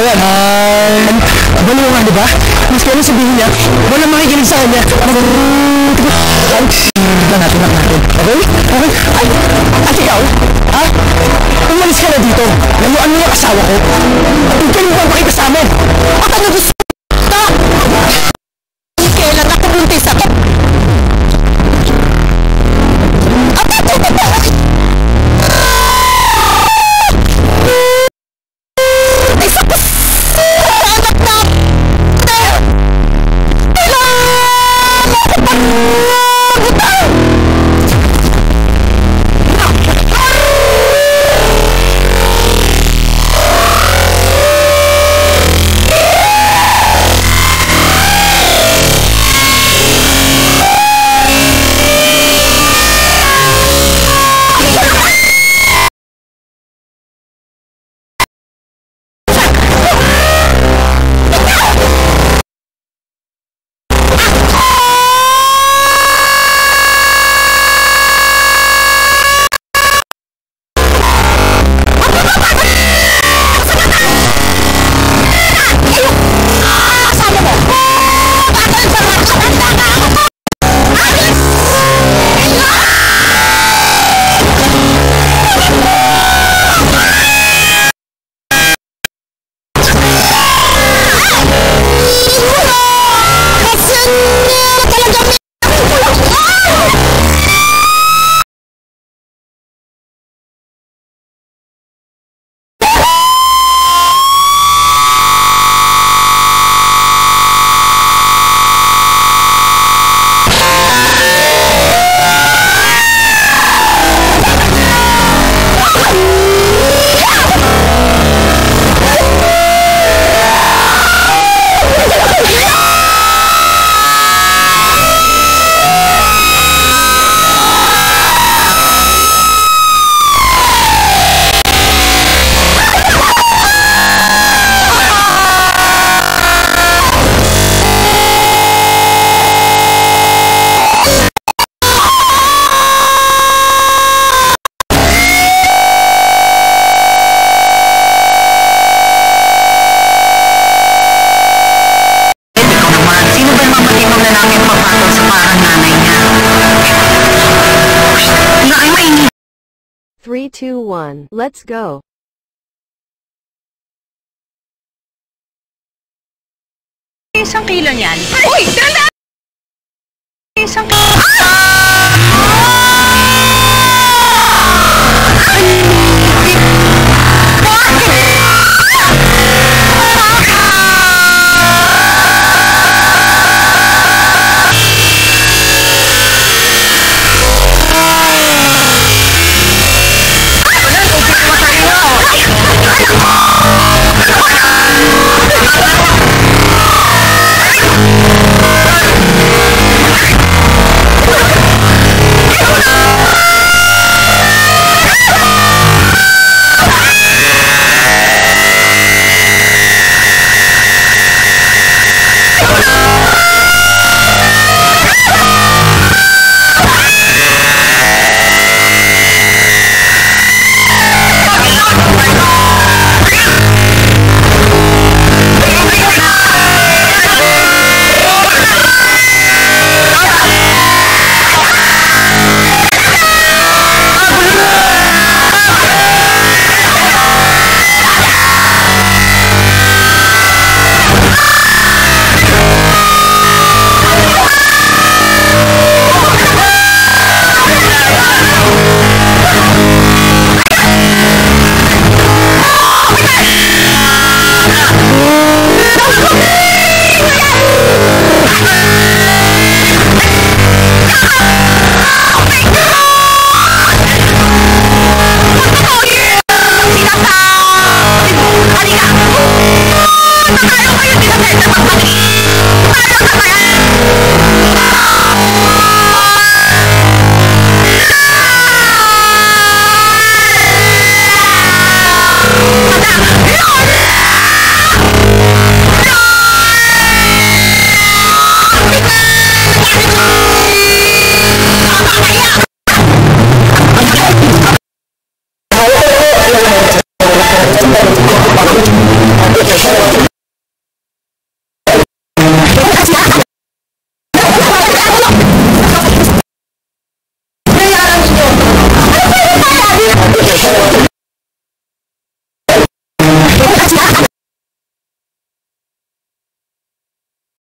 yan. Um, baliw nga, di ba? Mas kaya sabihin niya, wala makikinig sa kanya. Ay, tignan natin, nak natin. Okay? Okay? Ay, at ikaw? Ha? Umalis ka na dito. Layuan mo yung asawa ko. At huwag kayo bang makikasama. At ano gusto 3, 2, 1, let's go. Isang kilo niyan. Uy! Dala! Isang kilo. Ah!